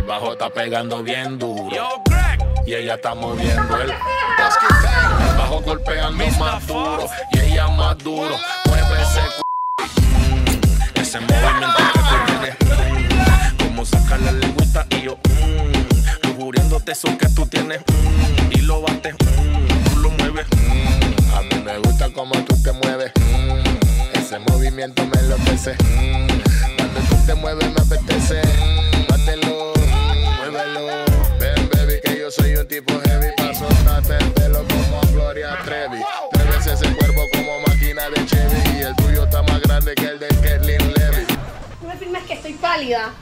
El bajo está pegando bien duro. Y ella está moviendo el. El bajo golpeando más duro. Y ella más duro. Mueve ese c. Mm, ese movimiento que tú tienes. mm, como sacar la lengüita y yo. Mm, eso que tú tienes. mm, y lo bates. mm, tú lo mueves. a mí me gusta como tú te mueves. ese movimiento me enloquece. cuando tú te mueves me grande que el de Kathleen Levy. No me filmes que estoy pálida.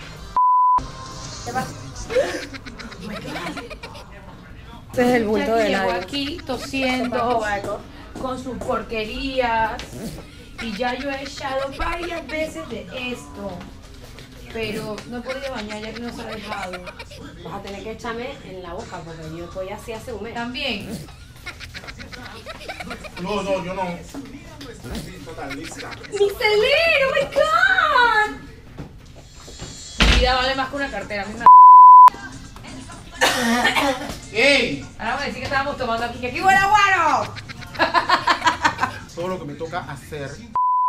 ¿Qué pasa? Este es el bulto de Llegó la aquí tosiendo con sus porquerías y ya yo he echado varias veces de esto. Pero no he podido bañar ya que no se ha dejado. Vas a tener que echarme en la boca porque yo estoy así hace un mes. También. No, no, yo no. Total, lista. ¡Mi celer! ¡Oh my god! Mi vida vale más que una cartera. a mí me- ¡Ey! Ahora vamos a decir que estábamos tomando aquí. ¡Que aquí huele a guaro! Todo lo que me toca hacer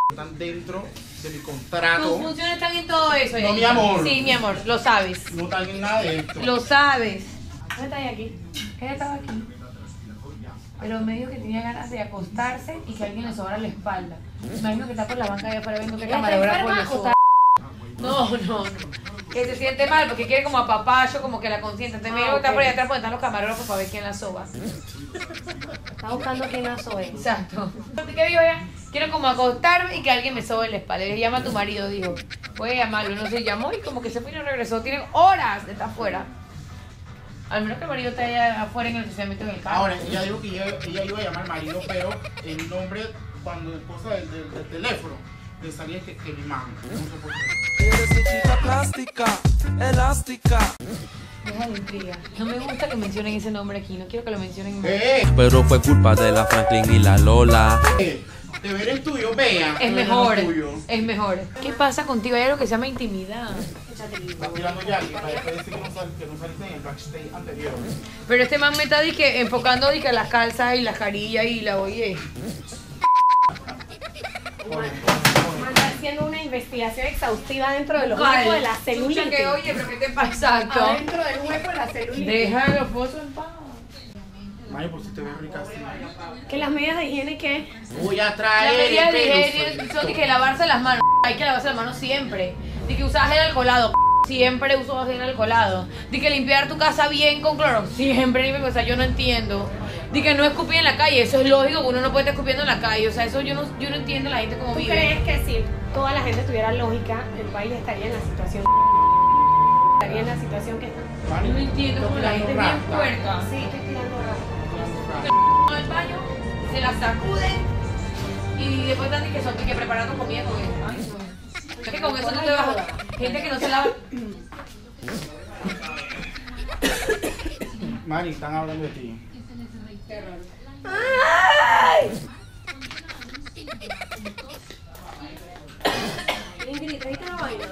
están dentro de mi Tus contrato. funciones están en todo eso. No, Erika. mi amor. Sí, mi amor, lo sabes. No están en nada de esto. Lo sabes. ¿Dónde está ella aquí? Ella estaba aquí. Pero me dijo que tenía ganas de acostarse y que alguien le sobara la espalda. Me imagino que está por la banca allá afuera viendo qué ¿Ella está camarógrafo le soba. No, no, no. Que se siente mal porque quiere como apapacho, como que la consienta. Entonces me Ah, dijo que está por allá atrás porque están los camarógrafos para ver quién la soba. Está buscando quién la soy. Exacto. ¿Qué dijo ella? Quiero como acostarme y que alguien me sobe la espalda. Le llama a tu marido, dijo. Voy a llamarlo. No se llamó y como que se fue y no regresó. Tienen horas de estar afuera. Al menos que el marido esté allá afuera en el estacionamiento en el carro. Ahora, ella dijo que ella, ella iba a llamar al marido, pero el nombre, cuando cosa del, del- del teléfono, le salía que, que mi mamá. No sé por qué. Eres chica plástica, elástica. Deja de intriga. No me gusta que mencionen ese nombre aquí. No quiero que lo mencionen más. ¡Eh! Pero fue culpa de la Franklin y la Lola. eh, Deber es tuyo, vea. Es mejor. tuyo. Es mejor. ¿Qué pasa contigo? Hay algo que se llama intimidad. Está tirando ya, para después decir que no, sal- que no saliste en el backstage anterior. Pero este man me está enfocando las calzas y las carillas y la oye. Está haciendo una investigación exhaustiva dentro de los huecos de la celulitis. Chucha, que oye, pero ¿qué te pasa? Exacto. Adentro del hueco de la celulitis. Deja los pozos en paz. Mayo, por si te ves rica así. Que las medidas de higiene que Voy a La traer. medida de higiene pelo son de que lavarse las manos. Hay que lavarse las manos siempre. De que usar gel alcoholado. Siempre uso gel alcoholado. De que limpiar tu casa bien con cloro. Siempre limpio. O sea, yo no entiendo. De que no escupir en la calle. Eso es lógico. que Uno no puede estar escupiendo en la calle. O sea, eso yo no, yo no entiendo la gente cómo ¿Tú vive. crees que si toda la gente tuviera lógica, el país estaría en la situación estaría en la situación que está? Yo no entiendo cómo la gente es bien puerca. Sí, estoy tirando rastro. Al baño, se la sacuden y después están que son que preparando comida con eso. Ay, no. Que con eso no te vas a... Gente que no se lava... Mari, están hablando de ti. Ingrid, ¿trajiste la vaina?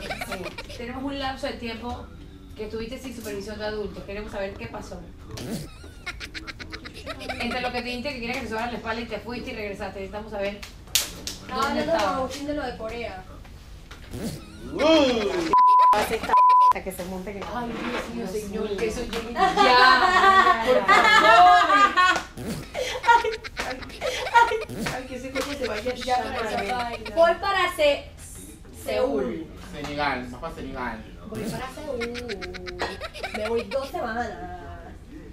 Tenemos un lapso de tiempo que estuviste sin supervisión de adultos. Queremos saber qué pasó. Entre lo que te dijiste que querías que te sobaran la espalda y te fuiste y regresaste. Necesitamos saber Estaba dónde hablando con estabas. Agustín de lo de Corea. Hace esta que se monte que Ay, Dios mío, señor, que eso llegue ya. Por favor. Ay, que ese cuerpo se vaya ya para allá. Voy para Se- Seúl. Senegal, para Senegal. Voy para Seúl. Me voy dos semanas.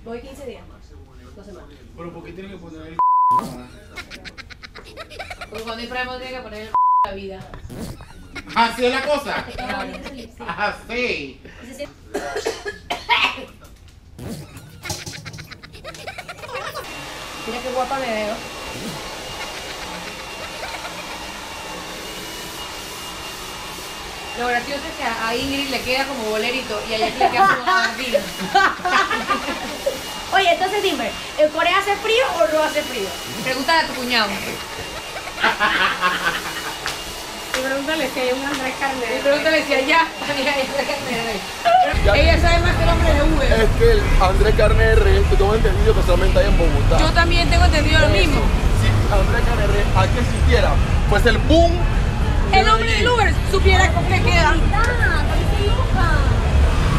Voy 15 días. Dos semanas. Pero ¿por qué tienen que poner el Porque cuando hay problema tiene que poner el la vida. Así es la cosa. Así. Mira qué guapa me veo. Lo gracioso es que a Ingrid le queda como bolerito y a ella le queda como gabardina. Oye, entonces dime, ¿en Corea hace frío o no hace frío? Pregúntale a tu cuñado. Pregúntale si hay un Andrés Carnero. Pregúntale si allá. Ella sabe más que el hombre de Uber. Es que el Andrés Carne tú tengo entendido que solamente hay en Bogotá. Yo también tengo entendido lo mismo. Si Andrés Carne aquí existiera, pues el boom. El hombre del Uber supiera con qué queda.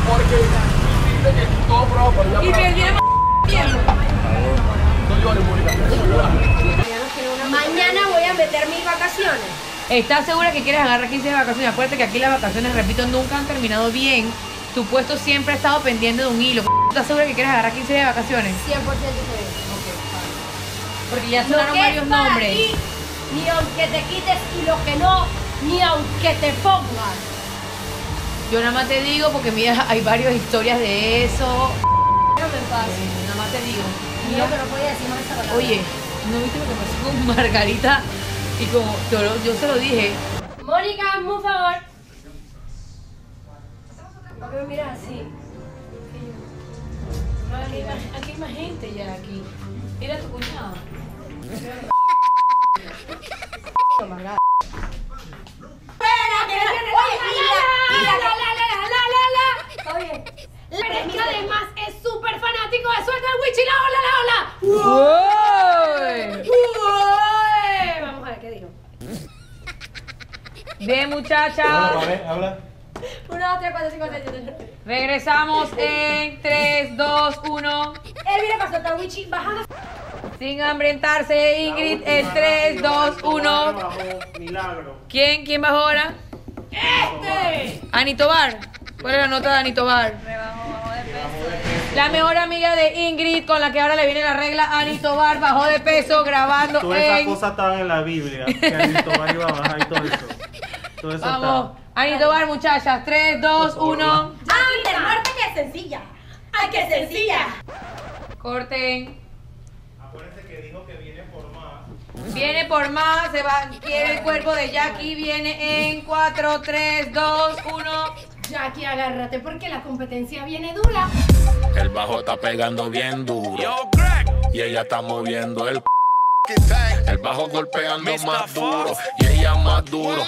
Porque dice que todo prueba por allá. Y que viene tiempo. No llores, Mónica. Mañana voy a meter mis vacaciones. ¿Estás segura que quieres agarrar 15 de vacaciones? Acuérdate que aquí las vacaciones, repito, nunca han terminado bien. Tu puesto siempre ha estado pendiente de un hilo. ¿Estás segura que quieres agarrar 15 de vacaciones? 100% seguro. Porque ya sonaron varios nombres. ti, ni aunque te quites y lo que no, ni aunque te pongas. Yo nada más te digo porque mira, hay varias historias de eso. Déjame en paz. Nada más te digo. Mira no podía decir más esa palabra. Oye, ¿no viste lo que pasó con Margarita? Y como yo, yo se lo dije, Mónica, hazme un favor. ¿Por qué me miras así? aquí hay, más, aquí hay más gente ya aquí. Mira tu cuñado. Oye, y la, y la, la, la, la, la, la, la. Oye, Pero es que además es súper fanático de Suelta el Wichi, la ola, la ola. Uy. Vamos a ver qué dijo. Muchachas. uno, dos, tres, cuatro, cinco, seis, siete, ocho. Regresamos en 3, 2, 1. Él viene para soltar Wichi, bajando. Sin hambrientarse, Ingrid, en 3, 2, 1. Milagro. ¿Quién? ¿Quién bajó ahora? Este. Anito Bar. ¿Cuál es la nota de Anito Bar? La mejor amiga de Ingrid, con la que ahora le viene la regla, Anito Bar, bajó de peso grabando Todas esas cosas estaban en la Biblia. Que Anito Bar iba a bajar y todo eso. Todo eso Vamos, Anito Bar, muchachas. 3, 2, 1. ¡Ay, de muerte que sencilla! ¡Ay, qué sencilla! Corten. Acuérdense que dijo que viene por más. Viene por más, se va, quiere el cuerpo de Jackie, viene en 4, 3, 2, 1. Jackie, agárrate porque la competencia viene dura. El bajo está pegando bien duro. Y ella está moviendo el El bajo golpeando más duro y ella más duro.